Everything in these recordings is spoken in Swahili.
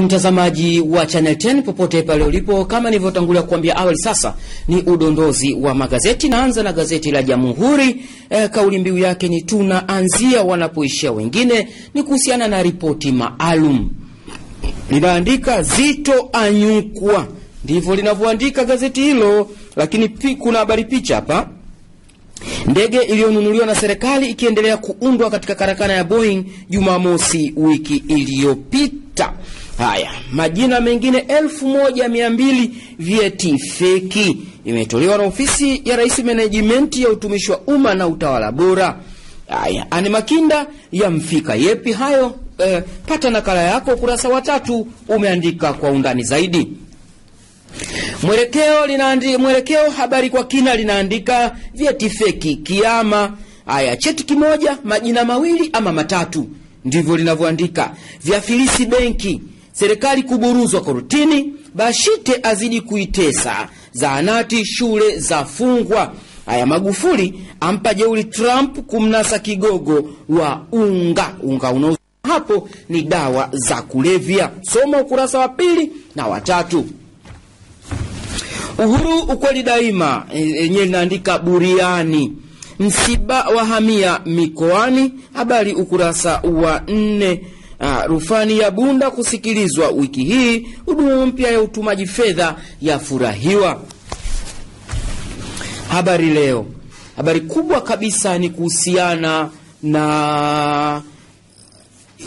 Mtazamaji wa Channel 10 popote pale ulipo, kama nilivyotangulia kuambia awali, sasa ni udondozi wa magazeti. Naanza na gazeti la Jamhuri. E, kauli mbiu yake ni tunaanzia wanapoishia wengine, ni kuhusiana na ripoti maalum. Linaandika Zito anyukwa, ndivyo linavyoandika gazeti hilo, lakini pi, kuna habari picha hapa Ndege iliyonunuliwa na serikali ikiendelea kuundwa katika karakana ya Boeing Jumamosi wiki iliyopita. Haya, majina mengine elfu moja mia mbili vyeti feki imetolewa na ofisi ya rais menejimenti ya utumishi wa umma na utawala bora. Haya, Ani Makinda yamfika yepi hayo? Eh, pata nakala yako ukurasa wa tatu umeandika kwa undani zaidi. Mwelekeo linaandi, Mwelekeo habari kwa kina linaandika vyeti feki kiama. Haya, cheti kimoja majina mawili ama matatu, ndivyo linavyoandika. Vyafilisi benki, serikali kuburuzwa korutini, Bashite azidi kuitesa, zahanati shule za fungwa. Haya, Magufuli ampa jeuri Trump kumnasa kigogo wa unga. Unga unauzwa hapo ni dawa za kulevya. Soma ukurasa wa pili na watatu. Uhuru ukweli daima yenyewe linaandika buriani, msiba wahamia mikoani, habari ukurasa wa nne. Ah, rufani ya Bunda kusikilizwa wiki hii, huduma mpya ya utumaji fedha yafurahiwa. Habari Leo, habari kubwa kabisa ni kuhusiana na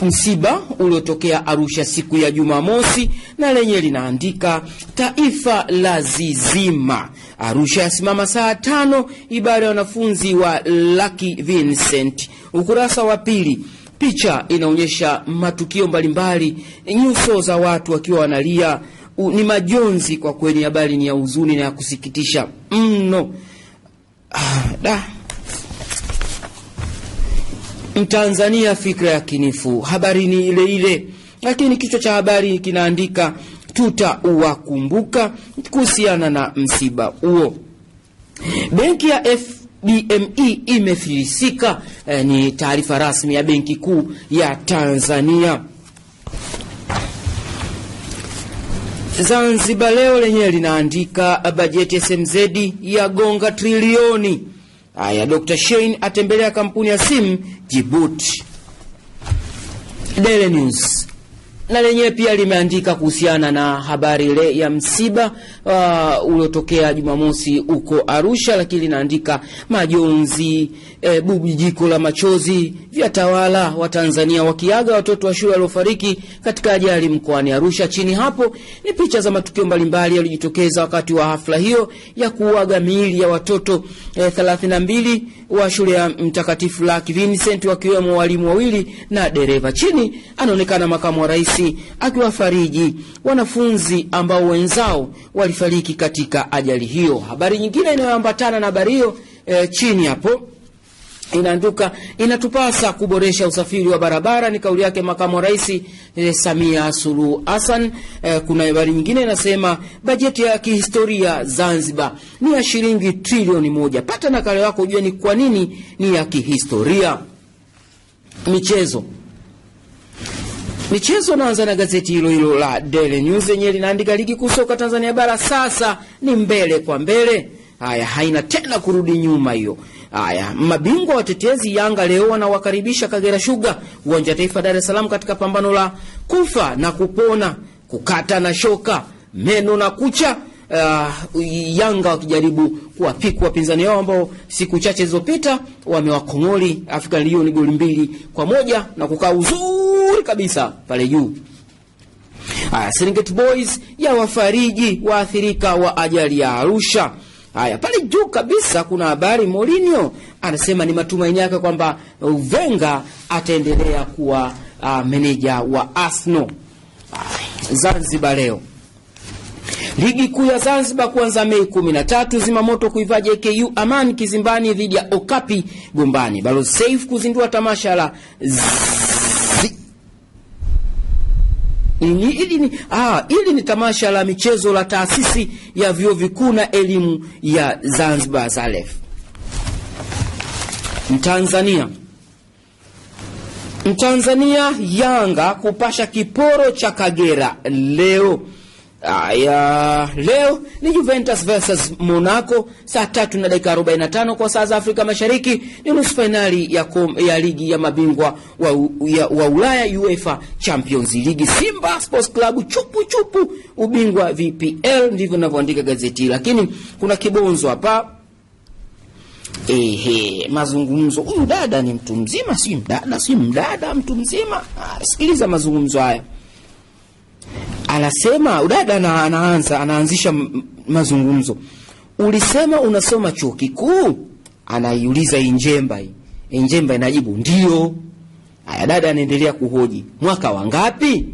msiba uliotokea Arusha siku ya Jumamosi, na lenye linaandika taifa la zizima, Arusha yasimama saa tano, ibara ya wanafunzi wa Lucky Vincent. Ukurasa wa pili, picha inaonyesha matukio mbalimbali, nyuso za watu wakiwa wanalia. Ni majonzi kwa kweli, habari ni ya huzuni na ya kusikitisha mno. Ah, da Mtanzania fikra ya kinifu, habari ni ile ile, lakini kichwa cha habari kinaandika tutawakumbuka kuhusiana na msiba huo. Benki ya FBME imefilisika. Eh, ni taarifa rasmi ya Benki Kuu ya Tanzania. Zanzibar Leo lenyewe linaandika bajeti SMZ ya gonga trilioni. aya Dr. Shein atembelea kampuni ya simu Djibouti. Daily News na lenyewe pia limeandika kuhusiana na habari ile ya msiba uh, uliotokea Jumamosi huko Arusha, lakini linaandika majonzi e, bubujiko la machozi vya tawala wa Tanzania wakiaga watoto wa shule waliofariki katika ajali mkoani Arusha. Chini hapo ni picha za matukio mbalimbali yaliyojitokeza wakati wa hafla hiyo ya kuaga miili ya watoto e, 32 wa shule ya Mtakatifu Lucky Vincent wakiwemo walimu wawili na dereva. Chini anaonekana makamu wa rais akiwafariji wanafunzi ambao wenzao walifariki katika ajali hiyo. Habari nyingine inayoambatana na habari hiyo e, chini hapo inaanduka inatupasa kuboresha usafiri wa barabara, ni kauli yake makamu wa rais e, Samia Suluhu Hassan. E, kuna habari nyingine inasema bajeti ya kihistoria Zanzibar ni ya shilingi trilioni moja. Pata nakala yako ujue ni kwa nini ni ya kihistoria. Michezo michezo naanza na gazeti hilo hilo la Daily News yenyewe linaandika ligi kuu soka Tanzania bara sasa ni mbele kwa mbele. Haya, haina tena kurudi nyuma hiyo. Haya, mabingwa watetezi Yanga leo wanawakaribisha Kagera Sugar uwanja wa Taifa Dar es Salaam katika pambano la kufa na kupona, kukata na shoka, meno na kucha. Uh, Yanga wakijaribu kuwapiku wapinzani wao ambao siku chache zilizopita wamewakongoli African Union goli mbili kwa moja na kukaa uzuri kabisa pale juu. Haya, Serengeti Boys ya wafariji waathirika wa ajali ya Arusha. Haya, pale juu kabisa kuna habari, Mourinho anasema ni matumaini yake kwamba Wenger ataendelea kuwa uh, meneja wa Arsenal. Zanzibar Leo Ligi kuu ya Zanzibar kuanza Mei 13. Zimamoto kuivaa JKU Amani kizimbani dhidi ya Okapi Gombani. Balozi Saif kuzindua tamasha la. Ili, ili, ni, ah, ili ni tamasha la michezo la taasisi ya vyuo vikuu na elimu ya Zanzibar ZALEF. Mtanzania Mtanzania Yanga kupasha kiporo cha Kagera leo. Aya, leo ni Juventus versus Monaco saa tatu na dakika 45 kwa saa za Afrika Mashariki. Ni nusu fainali ya, ya ligi ya mabingwa wa, ya, wa Ulaya UEFA Champions League. Simba Sports Club chupu chupu ubingwa VPL, ndivyo ninavyoandika gazeti, lakini kuna kibonzo hapa Ehe, mazungumzo. Huyu dada ni mtu mzima, si mdada, si mdada, mtu mzima. Ah, sikiliza mazungumzo haya. Anasema udada na anaanza anaanzisha mazungumzo. Ulisema unasoma chuo kikuu? Anaiuliza Injemba hii. Injemba inajibu ndio. Aya, dada anaendelea kuhoji, mwaka wa ngapi?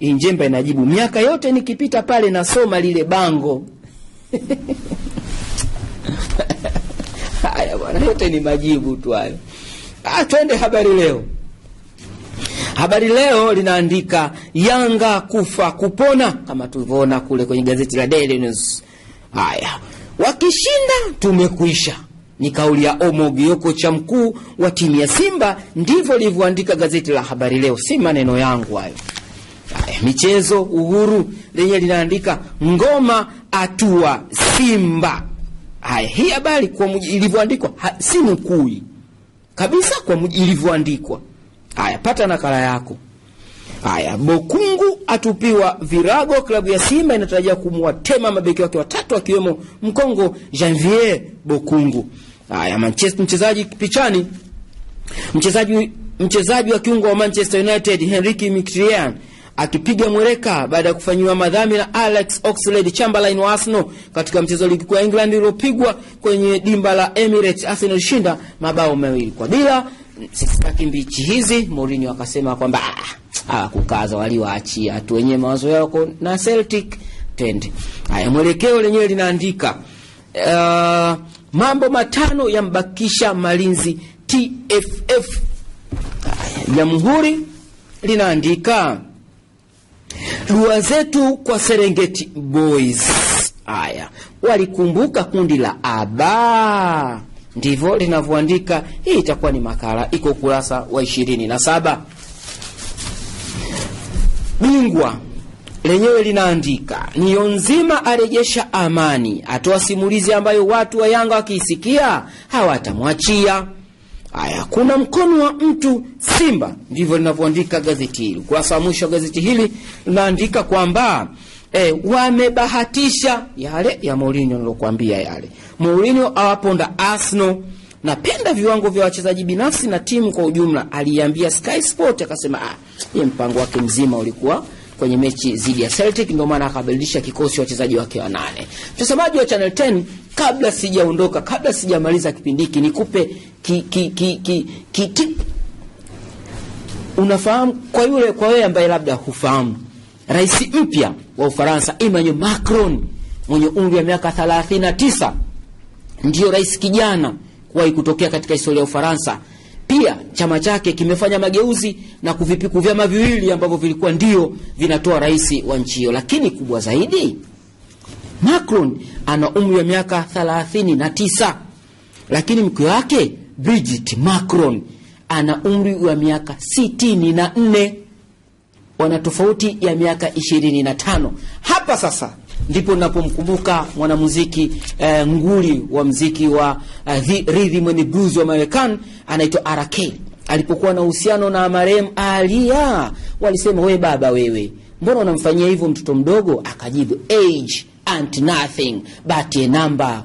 Injemba inajibu miaka yote nikipita pale nasoma lile bango. Haya bwana, yote ni majibu tu hayo. Ah, twende habari leo. Habari Leo linaandika Yanga kufa kupona, kama tulivyoona kule kwenye gazeti la Daily News. Haya, wakishinda tumekwisha ni kauli ya Omo Gyoko cha mkuu wa timu ya Simba. Ndivyo lilivyoandika gazeti la Habari Leo, si maneno yangu hayo. Michezo. Uhuru lenye linaandika ngoma atua Simba. Haya, hii habari kwa ilivyoandikwa si nukui kabisa, kwa ilivyoandikwa Haya, pata nakala yako. Haya, Bokungu atupiwa virago. Klabu ya Simba inatarajia kumwatema mabeki wake watatu akiwemo Mkongo Janvier Bokungu. Haya, Manchester mchezaji pichani, mchezaji mchezaji wa kiungo wa Manchester United Henrique Mkhitaryan akipiga mwereka baada ya kufanyiwa madhambi na Alex Oxlade-Chamberlain wa Arsenal katika mchezo wa ligi kuu ya England uliopigwa kwenye dimba la Emirates. Arsenal shinda mabao mawili kwa bila. Sitaki mbichi hizi. Mourinho akasema kwamba hawakukaza, waliwaachia tu wenyewe mawazo yako na Celtic twende. Haya, mwelekeo lenyewe linaandika uh, mambo matano yambakisha malinzi TFF. Jamhuri linaandika dua zetu kwa Serengeti Boys. Haya, walikumbuka kundi la aba ndivyo linavyoandika. Hii itakuwa ni makala, iko ukurasa wa ishirini na saba. Bingwa lenyewe linaandika niyo nzima arejesha amani, atoa simulizi ambayo watu wa Yanga wakiisikia hawatamwachia. Haya, kuna mkono wa mtu Simba, ndivyo linavyoandika gazeti hili. Ukurasa wa mwisho wa gazeti hili linaandika kwamba E, wamebahatisha yale ya Mourinho nilokuambia yale. Mourinho awaponda Arsenal. Napenda viwango vya wachezaji binafsi na timu kwa ujumla, aliambia Sky Sport. Akasema ah, ye mpango wake mzima ulikuwa kwenye mechi dhidi ya Celtic, ndio maana akabadilisha kikosi wachezaji wake wanane. Mtazamaji wa Channel 10, kabla sijaondoka, kabla sijamaliza kipindi hiki, nikupe ki, ki, ki, ki, ki, ki, unafahamu kwa yule kwa wewe ambaye labda hufahamu Rais mpya wa Ufaransa Emmanuel Macron mwenye umri wa miaka 39 ndiyo rais kijana kuwahi kutokea katika historia ya Ufaransa. Pia chama chake kimefanya mageuzi na kuvipiku vyama viwili ambavyo vilikuwa ndio vinatoa rais wa nchi hiyo. Lakini kubwa zaidi, Macron ana umri wa miaka 39, lakini mke wake Brigitte Macron ana umri wa miaka 64 wana tofauti ya miaka ishirini na tano. Hapa sasa ndipo napomkumbuka mwanamuziki eh, nguli wa mziki wa eh, rhythm and blues wa Marekani anaitwa RK Alipokuwa na uhusiano na marehemu Alia, walisema we baba, wewe mbona unamfanyia hivyo mtoto mdogo? Akajibu, age ain't nothing but a number